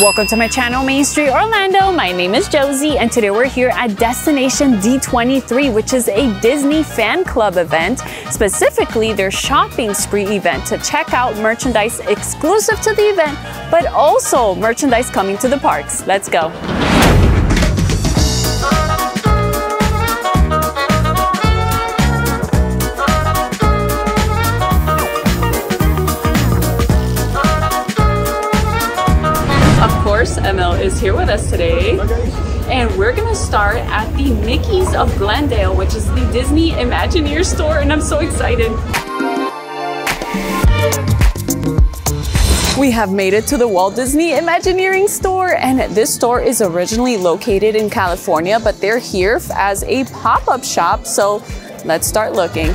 Welcome to my channel, Main Street Orlando. My name is Josie, and today we're here at Destination D23, which is a Disney fan club event, specifically their shopping spree event to check out merchandise exclusive to the event, but also merchandise coming to the parks. Let's go. Emil is here with us today. And we're gonna start at the Mickey's of Glendale, which is the Disney Imagineer store, and I'm so excited. We have made it to the Walt Disney Imagineering store, and this store is originally located in California, but they're here as a pop-up shop, so let's start looking.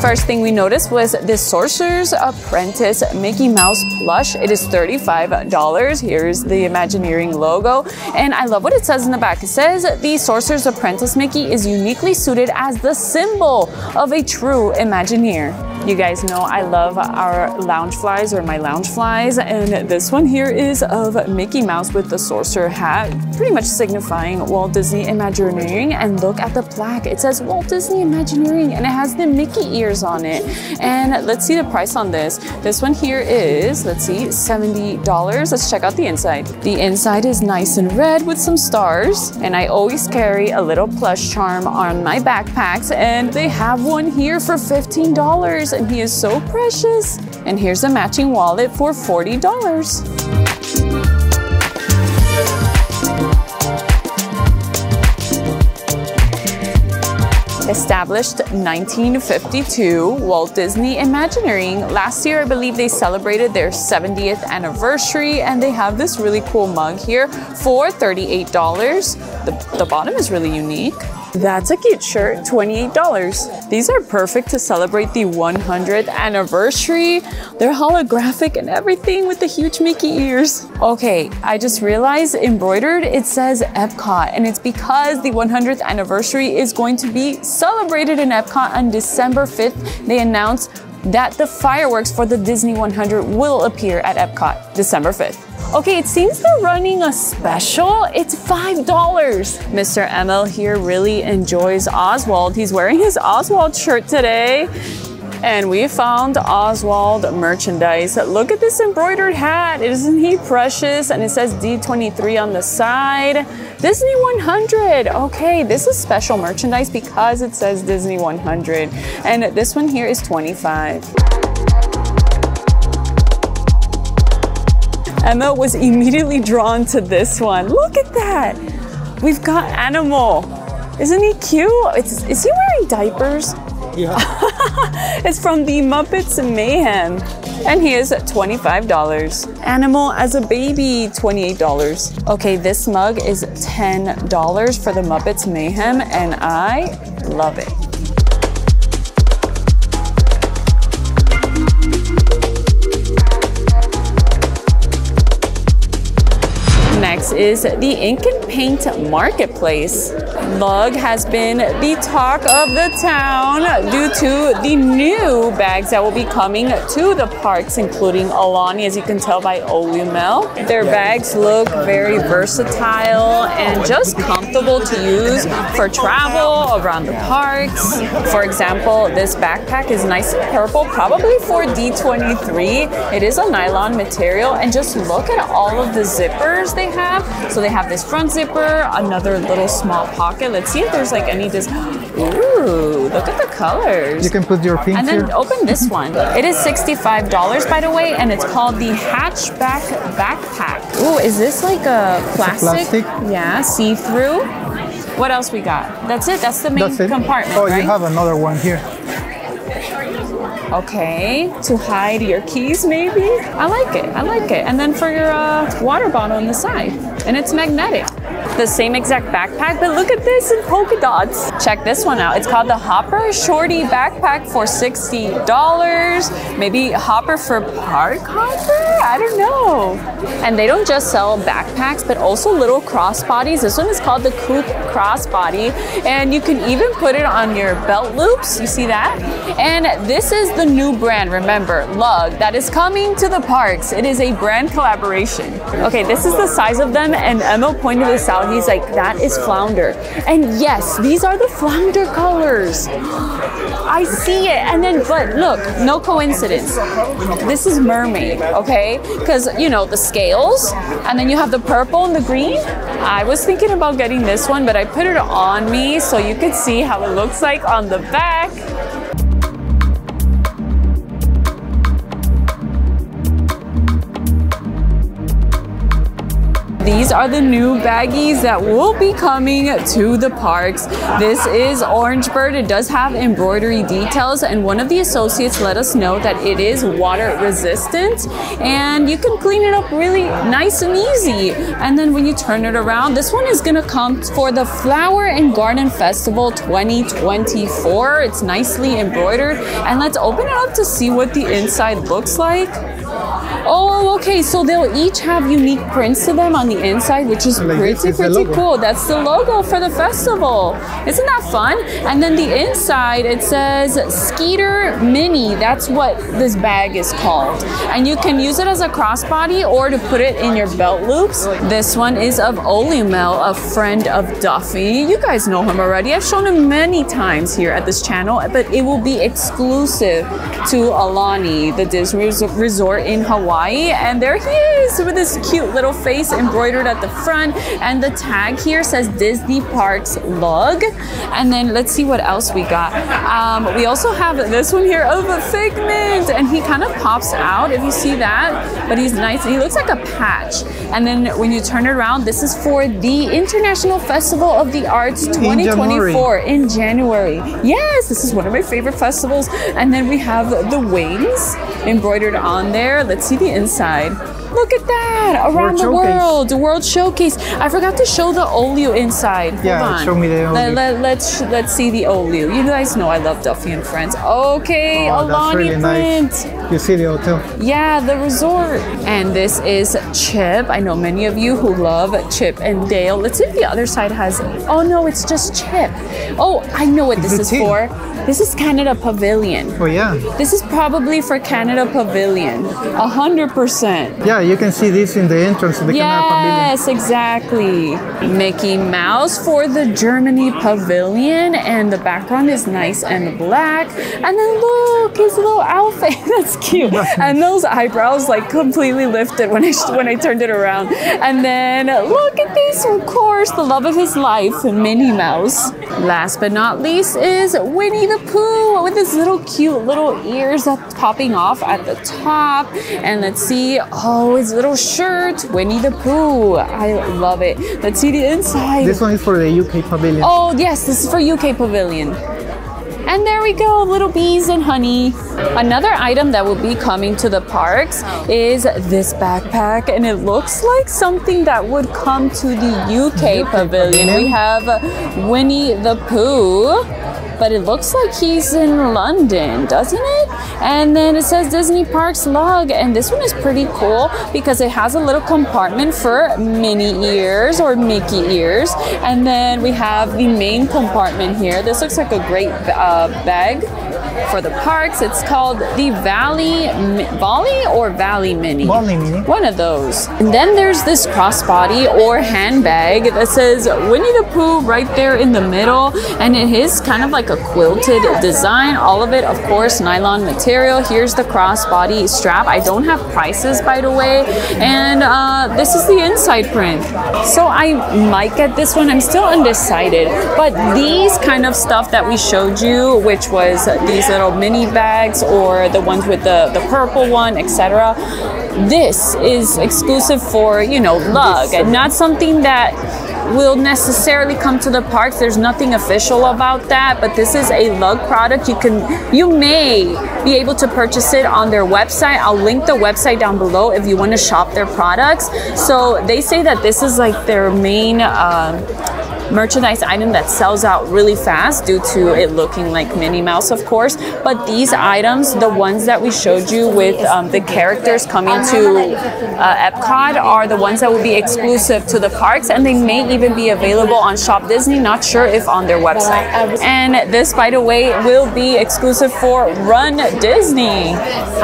First thing we noticed was the Sorcerer's Apprentice Mickey Mouse plush. It is $35. Here's the Imagineering logo. And I love what it says in the back. It says the Sorcerer's Apprentice Mickey is uniquely suited as the symbol of a true Imagineer. You guys know I love our Loungeflies or my Loungeflies. and this one here is of Mickey Mouse with the sorcerer hat, pretty much signifying Walt Disney Imagineering and look at the plaque. It says Walt Disney Imagineering and it has the Mickey ears on it. And let's see the price on this. This one here is, let's see, $70. Let's check out the inside. The inside is nice and red with some stars and I always carry a little plush charm on my backpacks and they have one here for $15 and he is so precious. And here's a matching wallet for $40. Established 1952, Walt Disney Imagineering. Last year, I believe they celebrated their 70th anniversary and they have this really cool mug here for $38. The, the bottom is really unique. That's a cute shirt, $28. These are perfect to celebrate the 100th anniversary. They're holographic and everything with the huge Mickey ears. Okay, I just realized embroidered, it says Epcot, and it's because the 100th anniversary is going to be celebrated in Epcot on December 5th. They announced that the fireworks for the Disney 100 will appear at Epcot December 5th. Okay, it seems they're running a special. It's $5. Mr. Emil here really enjoys Oswald. He's wearing his Oswald shirt today. And we found Oswald merchandise. Look at this embroidered hat. Isn't he precious? And it says D23 on the side. Disney 100. Okay, this is special merchandise because it says Disney 100. And this one here is 25. Emma was immediately drawn to this one. Look at that. We've got Animal. Isn't he cute? It's, is he wearing diapers? Yeah. it's from the Muppets Mayhem. And he is $25. Animal as a baby, $28. Okay, this mug is $10 for the Muppets Mayhem, and I love it. Next is the Ink and Paint Marketplace. Lug has been the talk of the town due to the new bags that will be coming to the parks, including Aulani, as you can tell by Olumel. Their bags look very versatile and just comfortable to use for travel around the parks. For example, this backpack is nice purple, probably for D23. It is a nylon material, and just look at all of the zippers they have. So they have this front zipper, another little small pocket. Let's see if there's like any this. Ooh, look at the colors. You can put your things And then here. open this one. It is $65 by the way, and it's called the Hatchback Backpack. Ooh, is this like a plastic? plastic? Yeah, see-through. What else we got? That's it. That's the main That's compartment, oh, right? you have another one here. Okay, to hide your keys maybe? I like it, I like it. And then for your uh, water bottle on the side. and it's magnetic. The same exact backpack, but look at this in polka dots. Check this one out. It's called the Hopper Shorty backpack for $60. Maybe Hopper for park hopper? I don't know. And they don't just sell backpacks, but also little crossbodies. This one is called the Coop Crossbody, and you can even put it on your belt loops. You see that? And this is the new brand, remember, Lug, that is coming to the parks. It is a brand collaboration. Okay, this is the size of them, and Emil pointed this out. He's like, that is flounder. And yes, these are the flounder colors. I see it. And then, but look, no coincidence. This is mermaid, okay? Because, you know, the scales, and then you have the purple and the green. I was thinking about getting this one, but I put it on me so you could see how it looks like on the back. These are the new baggies that will be coming to the parks. This is Orange Bird. It does have embroidery details and one of the associates let us know that it is water resistant and you can clean it up really nice and easy. And then when you turn it around, this one is gonna come for the Flower and Garden Festival 2024. It's nicely embroidered and let's open it up to see what the inside looks like. Oh, okay. So they'll each have unique prints to them on the inside, which is Like pretty, is pretty cool. That's the logo for the festival. Isn't that fun? And then the inside, it says Skeeter Mini. That's what this bag is called. And you can use it as a crossbody or to put it in your belt loops. This one is of Olumel, a friend of Duffy. You guys know him already. I've shown him many times here at this channel, but it will be exclusive to Aulani, the Disney resort in Hawaii. And there he is with this cute little face embroidered at the front. And the tag here says Disney Parks Lug. And then let's see what else we got. Um, we also have this one here of a figment, and he kind of pops out if you see that. But he's nice. He looks like a patch. And then when you turn it around, this is for the International Festival of the Arts 2024 in January. Yes, this is one of my favorite festivals. And then we have the wings embroidered on there. Let's see the inside. Look at that around World the world, the World Showcase. I forgot to show the Olio inside. Yeah, show me the Let, Olio. let, let's let's see the Olio. You guys know I love Duffy and Friends. Okay, Oh, Aulani really print. nice. You see the hotel. Yeah, the resort. And this is Chip. I know many of you who love Chip and Dale. Let's see if the other side has. Oh no, it's just Chip. Oh, I know what this is team. for. This is Canada Pavilion. Oh yeah. This is probably for Canada Pavilion. A hundred percent. Yeah, you can see this in the entrance of the Canada Pavilion. Yes, exactly. Mickey Mouse for the Germany Pavilion, and the background is nice and black. And then look, his little outfit. That's cute. And those eyebrows like completely lifted when I when I turned it around. And then look at this, of course, the love of his life, Minnie Mouse. Last but not least is Winnie the Pooh with his little cute little ears that's popping off at the top. And let's see, oh, his little shirt, Winnie the Pooh. I love it. Let's see the inside. This one is for the UK Pavilion. Oh, yes, this is for UK Pavilion. And there we go, little bees and honey. Another item that will be coming to the parks is this backpack, and it looks like something that would come to the UK, UK pavilion. We have Winnie the Pooh, but it looks like he's in London, doesn't it? And then it says Disney Parks Lug, and this one is pretty cool because it has a little compartment for mini ears or Mickey ears, and then we have the main compartment here. This looks like a great uh, bag for the parks. It's called the Valley Valley or Valley Mini. Valley Mini. One of those. And then there's this crossbody or handbag that says Winnie the Pooh right there in the middle. And it is kind of like a quilted design. All of it, of course, nylon material. Here's the crossbody strap. I don't have prices, by the way. And uh, this is the inside print. So I might get this one. I'm still undecided. But these kind of stuff that we showed you, which was these little mini bags or the ones with the, the purple one, etc this is exclusive for you know lug and not something that will necessarily come to the parks. There's nothing official about that, but this is a lug product. You can, you may be able to purchase it on their website. I'll link the website down below if you want to shop their products. So they say that this is like their main. Uh, merchandise item that sells out really fast due to it looking like Minnie Mouse, of course. But these items, the ones that we showed you with um, the characters coming to uh, Epcot, are the ones that will be exclusive to the parks, and they may even be available on Shop Disney. Not sure if on their website. And this, by the way, will be exclusive for Run Disney.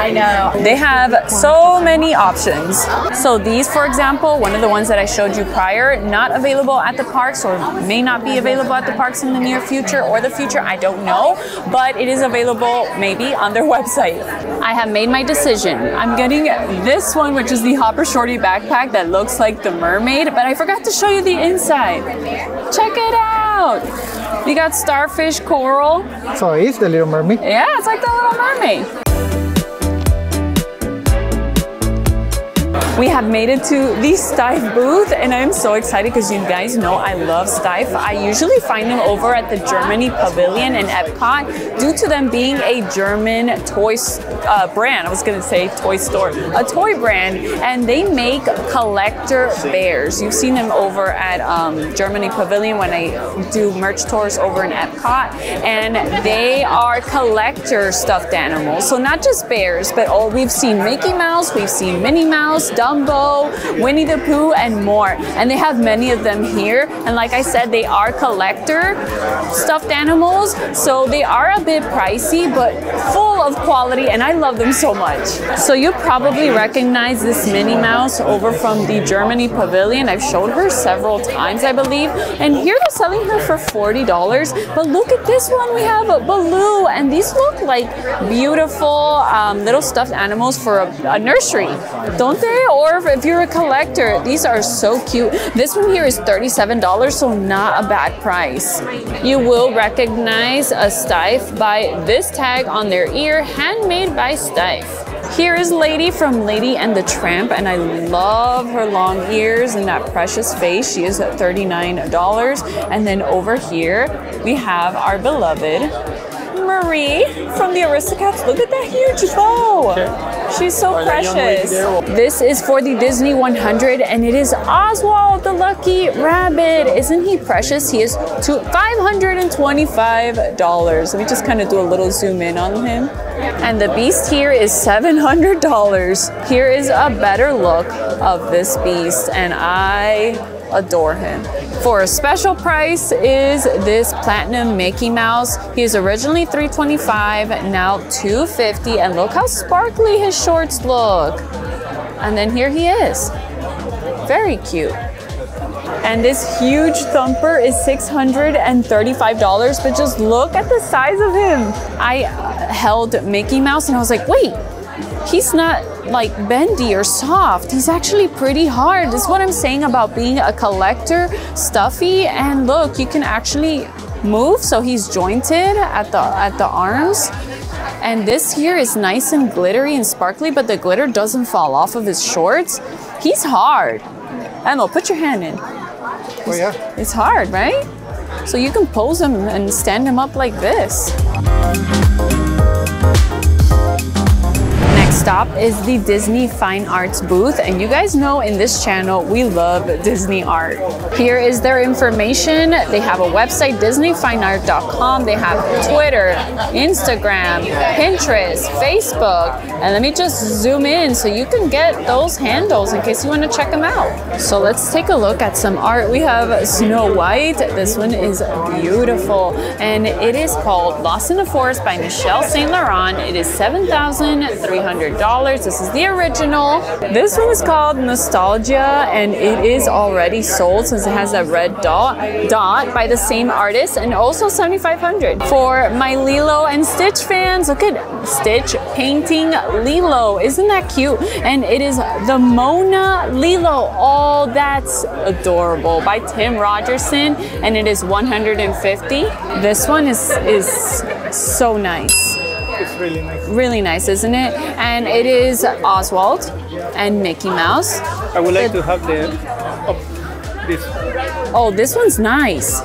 I know. They have so many options. So these, for example, one of the ones that I showed you prior, not available at the parks or may not be available at the parks in the near future or the future, I don't know, but it is available maybe on their website. I have made my decision. I'm getting this one, which is the Hopper Shorty backpack that looks like the mermaid, but I forgot to show you the inside. Check it out. We got starfish coral. So it's the Little Mermaid. Yeah, it's like the Little Mermaid. We have made it to the Steiff booth and I'm so excited because you guys know I love Steiff. I usually find them over at the Germany Pavilion in Epcot due to them being a German toy uh, brand. I was going to say toy store, a toy brand, and they make collector bears. You've seen them over at um, Germany Pavilion when I do merch tours over in Epcot, and they are collector stuffed animals. So not just bears, but all we've seen Mickey Mouse, we've seen Minnie Mouse, Dumbo, Winnie the Pooh, and more. And they have many of them here. And like I said, they are collector stuffed animals, so they are a bit pricey, but full of quality, and I love them so much. So you probably recognize this Minnie Mouse over from the Germany Pavilion. I've showed her several times, I believe, and here they're selling her for $40. But look at this one, we have a Baloo, and these look like beautiful um, little stuffed animals for a, a nursery, don't they? or if you're a collector, these are so cute. This one here is $37, so not a bad price. You will recognize a Steiff by this tag on their ear, handmade by Steiff. Here is Lady from Lady and the Tramp, and I love her long ears and that precious face. She is at $39. And then over here, we have our beloved Marie from the Aristocats. Look at that huge bow. She's so precious. This is for the Disney 100 and it is Oswald the Lucky Rabbit. Isn't he precious? He is $525. Let me just kind of do a little zoom in on him. And the beast here is $700. Here is a better look of this beast and I adore him. For a special price is this platinum Mickey Mouse. He is originally 325, now 250, and look how sparkly his shorts look. And then here he is. Very cute. And this huge thumper is $635, but just look at the size of him. I held Mickey Mouse and I was like, wait, he's not like bendy or soft. He's actually pretty hard. This is what I'm saying about being a collector, stuffy, and look, you can actually move. So he's jointed at the at the arms. And this here is nice and glittery and sparkly, but the glitter doesn't fall off of his shorts. He's hard. Emil, put your hand in. Oh yeah. It's hard, right? So you can pose him and stand him up like this. Stop is the Disney Fine Arts booth. And you guys know in this channel, we love Disney art. Here is their information. They have a website, disneyfineart.com. They have Twitter, Instagram, Pinterest, Facebook. And let me just zoom in so you can get those handles in case you want to check them out. So let's take a look at some art. We have Snow White. This one is beautiful. And it is called Lost in the Forest by Michelle St. Laurent. It is 7,300 $100. This is the original. This one is called Nostalgia and it is already sold since it has that red dot, dot by the same artist and also 7500 For my Lilo and Stitch fans, look at Stitch painting Lilo. Isn't that cute? And it is the Mona Lilo. Oh, that's adorable by Tim Rogerson and it is 150. This one is, is so nice. It's really nice. Really nice, isn't it? And it is Oswald and Mickey Mouse. I would like to have the of this. Oh, this one's nice.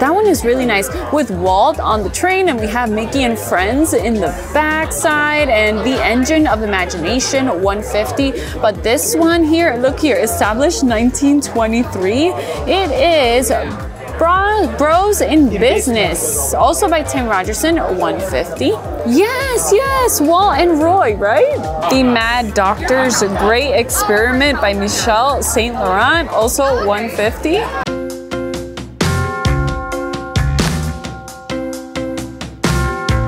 That one is really nice with Walt on the train, and we have Mickey and Friends in the back side, and the Engine of Imagination 150. But this one here, look here, established 1923. It is Bro- Bros in Business, also by Tim Rogerson, 150. Yes, yes, Walt and Roy, right? The Mad Doctor's Great Experiment by Michelle Saint Laurent, also 150.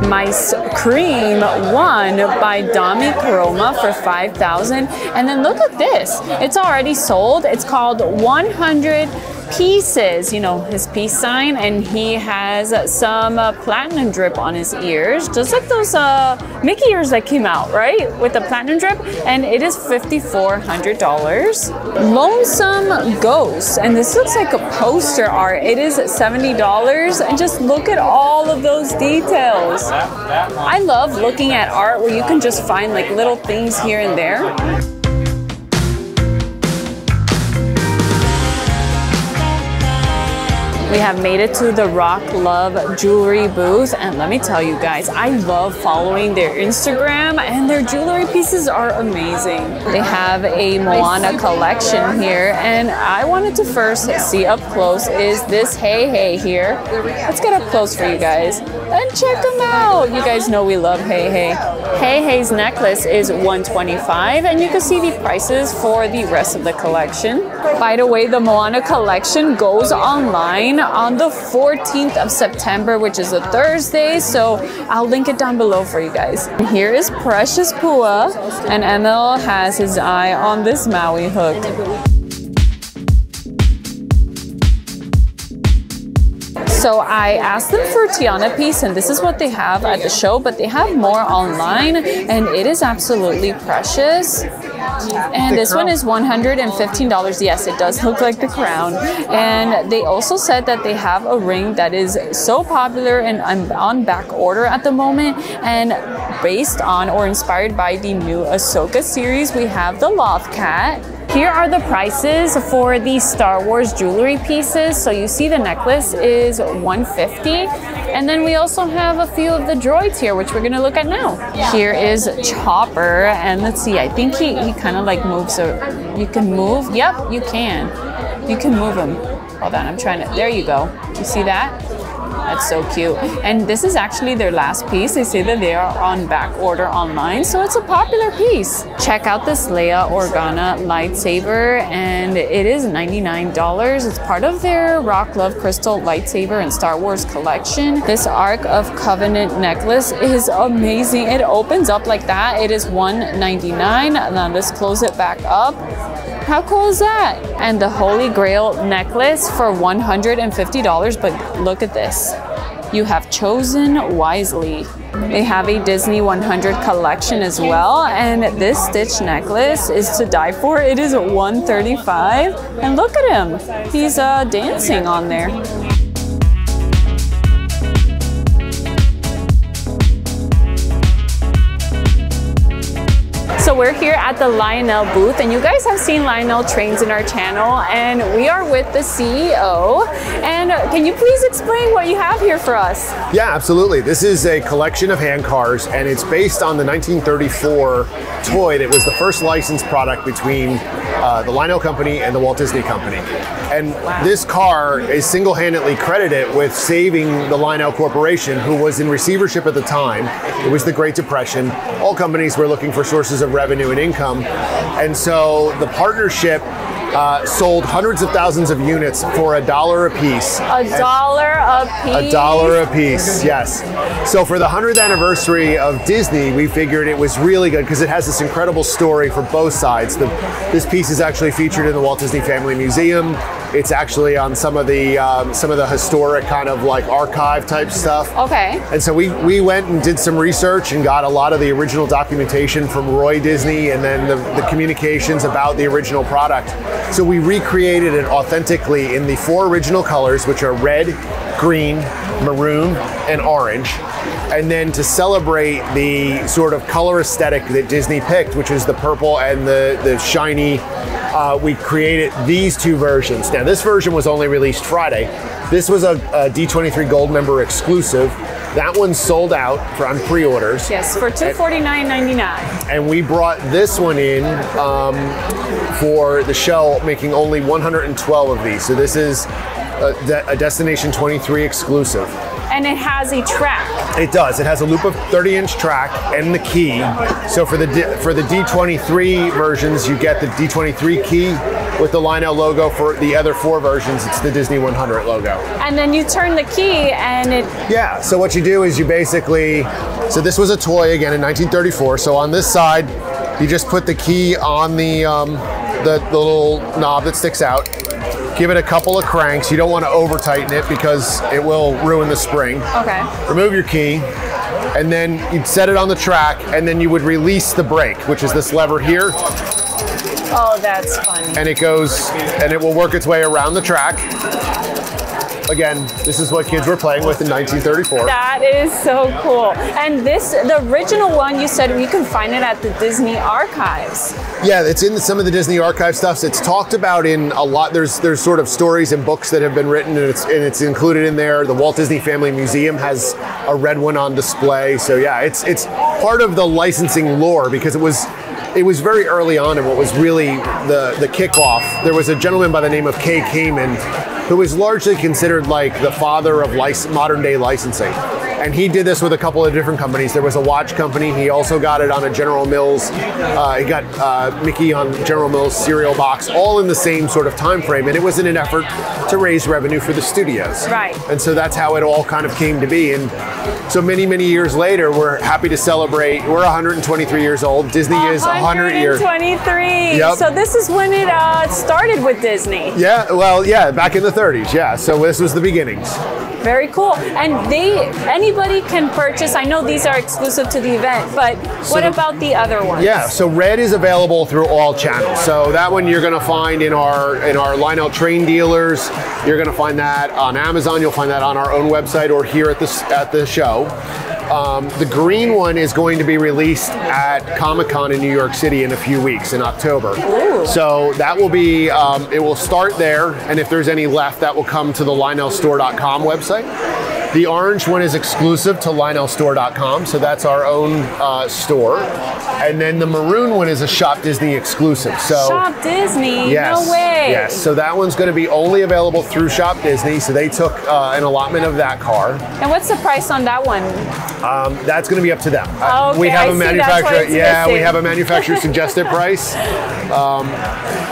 Mice Cream one by Dami Karoma for 5000 And then look at this. It's already sold. It's called 100 pieces, you know, his peace sign, and he has some uh, platinum drip on his ears, just like those uh, Mickey ears that came out, right? With the platinum drip, and it is $5,400. Lonesome Ghost, and this looks like a poster art. It is $70, and just look at all of those details. I love looking at art where you can just find like little things here and there. We have made it to the Rock Love Jewelry booth, and let me tell you guys, I love following their Instagram, and their jewelry pieces are amazing. They have a Moana collection here, and I wanted to first see up close is this Heihei here. Let's get up close for you guys and check them out. You guys know we love Heihei. Hey Hey's necklace is 125 and you can see the prices for the rest of the collection. By the way, the Moana collection goes online on the 14th of September, which is a Thursday, so I'll link it down below for you guys. Here is Precious Pua, and Emil has his eye on this Maui hook. So I asked them for Tiana piece, and this is what they have at the show, but they have more online, and it is absolutely precious. And this one is $115. Yes, it does look like the crown. And they also said that they have a ring that is so popular and I'm on back order at the moment. And based on or inspired by the new Ahsoka series, we have the Loth Cat. Here are the prices for the Star Wars jewelry pieces. So you see the necklace is 150 and then we also have a few of the droids here, which we're gonna look at now. Here is Chopper and let's see, I think he, he kind of like moves, so you can move. Yep, you can. You can move him. Hold on, I'm trying to, there you go. You see that? That's so cute. And this is actually their last piece. They say that they are on back order online, so it's a popular piece. Check out this Leia Organa lightsaber, and it is $99. It's part of their RockLove Crystal lightsaber and Star Wars collection. This Ark of Covenant necklace is amazing. It opens up like that. It is 199. Now let's close it back up. How cool is that? And the Holy Grail necklace for $150, but look at this. You have chosen wisely. They have a Disney 100 collection as well, and this Stitch necklace is to die for. It is 135, and look at him. He's uh, dancing on there. So we're here at the Lionel booth and you guys have seen Lionel trains in our channel and we are with the CEO. And can you please explain what you have here for us? Yeah, absolutely. This is a collection of hand cars and it's based on the 1934 toy that was the first licensed product between uh, the Lionel Company and the Walt Disney Company. And wow. this car is single-handedly credited with saving the Lionel Corporation, who was in receivership at the time. It was the Great Depression. All companies were looking for sources of revenue and income. And so the partnership uh, sold hundreds of thousands of units for a dollar a piece. A dollar a piece? A dollar a piece, yes. So for the 100th anniversary of Disney, we figured it was really good because it has this incredible story for both sides. The, this piece is actually featured in the Walt Disney Family Museum. It's actually on some of the um, some of the historic kind of like archive type stuff. Okay. And so we we went and did some research and got a lot of the original documentation from Roy Disney and then the, the communications about the original product. So we recreated it authentically in the four original colors, which are red, green, maroon, and orange. And then to celebrate the sort of color aesthetic that Disney picked, which is the purple and the, the shiny, uh, we created these two versions. Now, this version was only released Friday. This was a a D23 Gold member exclusive. That one sold out for on pre-orders. Yes, for two forty nine ninety nine. and we brought this one in um, for the show, making only 112 of these. So this is a, de- a Destination 23 exclusive. And it has a track. It does. It has a loop of 30-inch track and the key. So for the D- for the D23 versions, you get the D23 key with the Lionel logo. For the other four versions, it's the Disney 100 logo. And then you turn the key and it Yeah, so what you do is you basically, so this was a toy again in 1934. So on this side, you just put the key on the, um, the, the little knob that sticks out. Give it a couple of cranks. You don't want to over tighten it because it will ruin the spring. Okay. Remove your key, and then you'd set it on the track, and then you would release the brake, which is this lever here, Oh, that's fun. and it goes, and it will work its way around the track. Again, this is what kids were playing with in 1934. That is so cool. And this, the original one, you said you can find it at the Disney Archives. Yeah, it's in some of the Disney archive stuff. It's talked about in a lot. There's there's sort of stories and books that have been written, and it's and it's included in there. The Walt Disney Family Museum has a red one on display. So yeah, it's it's part of the licensing lore because it was it was very early on and what was really the the kickoff. There was a gentleman by the name of Kay Kamen who was largely considered like the father of modern day licensing. And he did this with a couple of different companies. There was a watch company. He also got it on a General Mills. Uh, he got uh, Mickey on General Mills cereal box, all in the same sort of time frame. And it was in an effort to raise revenue for the studios. Right. And so that's how it all kind of came to be. And so many, many years later, we're happy to celebrate. We're 123 years old. Disney is 100 years. 123. Yep. So this is when it uh, started with Disney. Yeah, well, yeah, back in the 30s. Yeah, so this was the beginnings. Very cool. And they anybody can purchase. I know these are exclusive to the event, but what the- about the other ones? Yeah, so red is available through all channels. So that one you're going to find in our in our Lionel Train dealers. You're going to find that on Amazon. You'll find that on our own website or here at the at the show. Um, the green one is going to be released at Comic Con in New York City in a few weeks in October. So that will be um, it will start there, and if there's any left, that will come to the LionelStore.com website. The orange one is exclusive to LionelStore.com, so that's our own uh, store. And then the maroon one is a Shop Disney exclusive. So Shop Disney. yes, No way. yes. So that one's going to be only available through Shop Disney. So they took uh, an allotment of that car. And what's the price on that one? Um, that's going to be up to them. Uh, Okay, we have I a see. That's why manufacturer. Yeah, we have a manufacturer suggested price.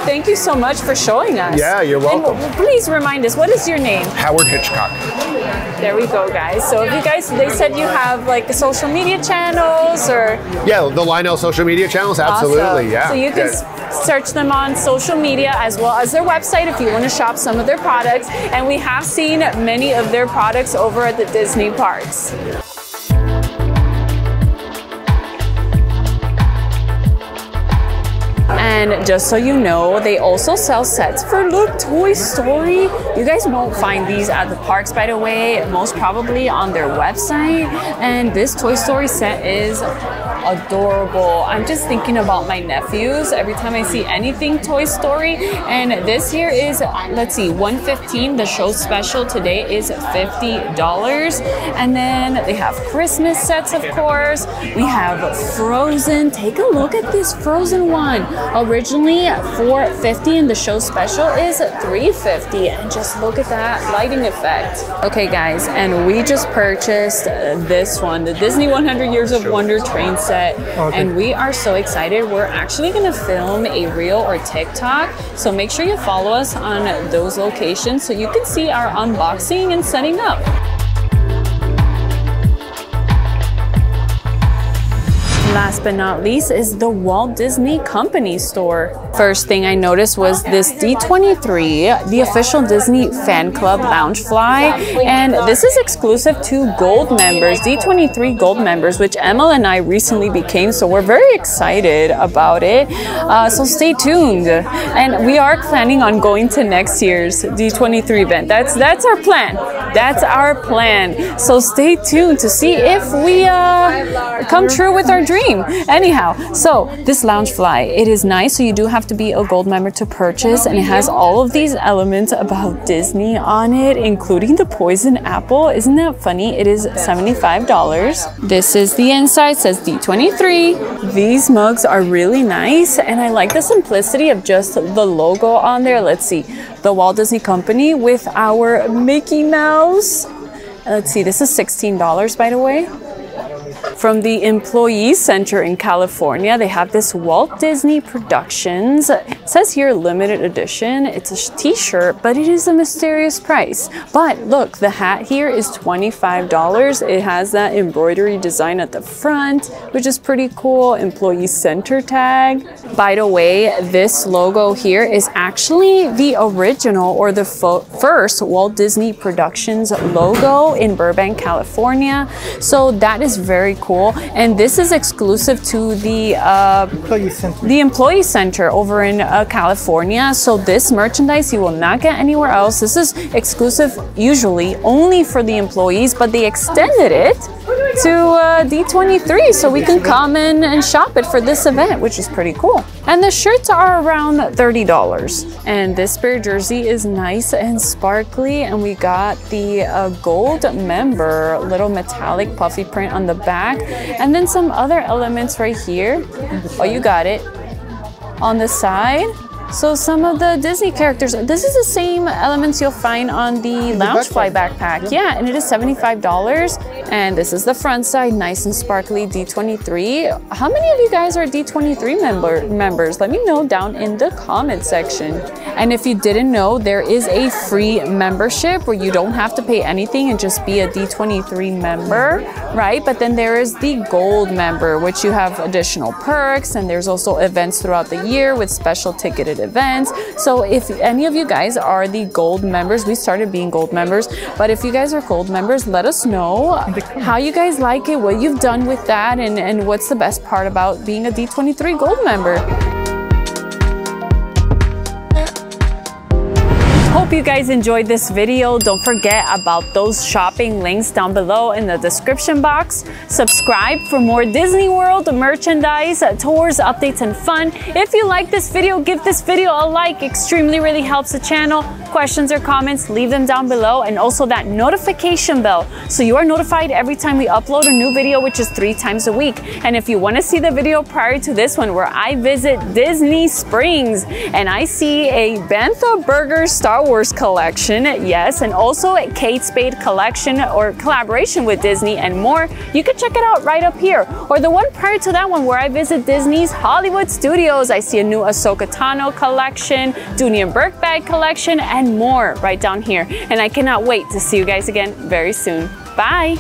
Thank you so much for showing us. Yeah, you're And welcome. please remind us, what is your name? Howard Hitchcock. There we go, guys. So if you guys, they said you have like social media channels or Yeah, the Lionel social media channels. Absolutely. Awesome. Yeah. So you can Yeah. search them on social media as well as their website if you want to shop some of their products. And we have seen many of their products over at the Disney parks. And just so you know, they also sell sets for look Toy Story. You guys won't find these at the parks, by the way, most probably on their website. And this Toy Story set is adorable. I'm just thinking about my nephews every time I see anything Toy Story. And this here is, let's see, 115. The show special today is $50. And then they have Christmas sets, of course. We have Frozen. Take a look at this Frozen one. Originally 450 and the show special is 350. And just look at that lighting effect. Okay, guys, and we just purchased this one, the Disney 100 Years of Wonder train set. Oh, and we are so excited. We're actually going to film a reel or TikTok. So make sure you follow us on those locations so you can see our unboxing and setting up. Last but not least is the Walt Disney Company store. First thing I noticed was this D23, the official Disney fan club Loungefly. and this is exclusive to gold members, D23 gold members, which Emma and I recently became, so we're very excited about it. Uh, so stay tuned. And we are planning on going to next year's D23 event. That's that's our plan. That's our plan. So stay tuned to see if we uh, come true with our dream. Anyhow, so this Loungefly, it is nice. So you do have to be a gold member to purchase, and it has all of these elements about Disney on it, including the poison apple. Isn't that funny? It is $75. This is the inside, says D23. These mugs are really nice, and I like the simplicity of just the logo on there. Let's see, the Walt Disney Company with our Mickey Mouse. Let's see, this is $16 by the way. From the Employee Center in California, they have this Walt Disney Productions. It says here limited edition. It's a t-shirt, but it is a mysterious price. But look, the hat here is $25. It has that embroidery design at the front, which is pretty cool. Employee Center tag. By the way, this logo here is actually the original or the first Walt Disney Productions logo in Burbank, California. So that is very cool cool. And this is exclusive to the uh, employee center. the employee center over in uh, California. So this merchandise you will not get anywhere else. This is exclusive usually only for the employees, but they extended it to uh, D23 so we can come in and shop it for this event, which is pretty cool. And the shirts are around $30. And this bear jersey is nice and sparkly. And we got the uh, gold member little metallic puffy print on the back. And then some other elements right here. Oh, you got it. On the side. So some of the Disney characters, this is the same elements you'll find on the Loungefly backpack. Yeah, and it is $75. And this is the front side, nice and sparkly D23. How many of you guys are D23 member members? Let me know down in the comment section. And if you didn't know, there is a free membership where you don't have to pay anything and just be a D23 member, right? But then there is the gold member, which you have additional perks and there's also events throughout the year with special ticketed events. So if any of you guys are the gold members, we started being gold members, but if you guys are gold members, let us know how you guys like it, what you've done with that, and, and what's the best part about being a D23 gold member. Hope you guys enjoyed this video. Don't forget about those shopping links down below in the description box. Subscribe for more Disney World merchandise, tours, updates, and fun. If you like this video, give this video a like. Extremely really helps the channel. Questions or comments, leave them down below. And also that notification bell so you are notified every time we upload a new video, which is three times a week. And if you want to see the video prior to this one where I visit Disney Springs and I see a BaubleBar Star Star Wars collection, yes, and also a Kate Spade collection or collaboration with Disney and more, you can check it out right up here. Or the one prior to that one where I visit Disney's Hollywood Studios. I see a new Ahsoka Tano collection, Dooney and Bourke bag collection, and more right down here. And I cannot wait to see you guys again very soon. Bye!